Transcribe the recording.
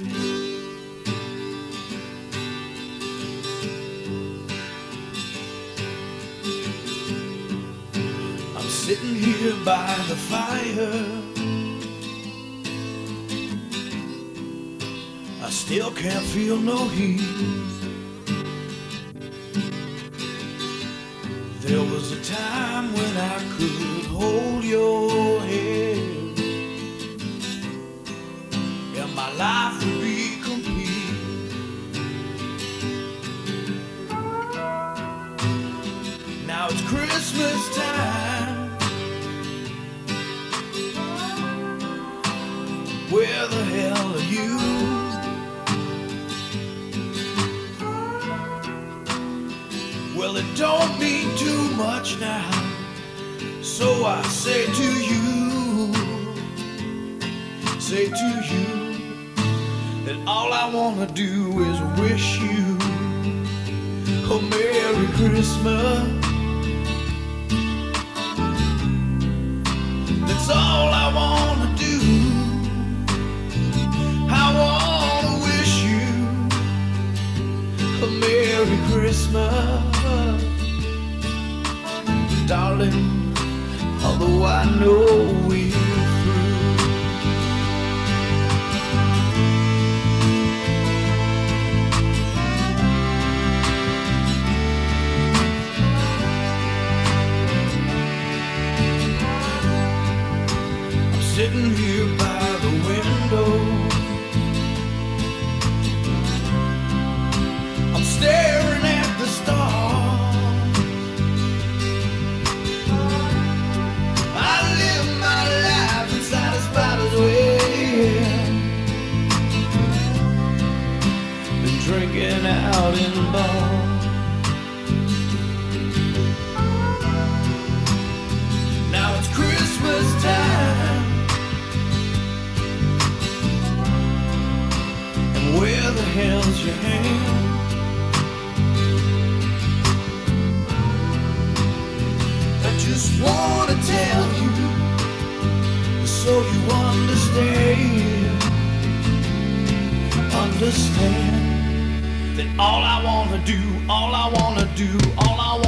I'm sitting here by the fire. I still can't feel no heat. Christmas time. Where the hell are you? Well, it don't mean too much now. So I say to you, say to you, that all I wanna do is wish you a Merry Christmas. Merry Christmas, darling. Although I know we're where the hell's your hand? I just wanna tell you so you understand. Understand that all I wanna do, all I wanna do, all I wanna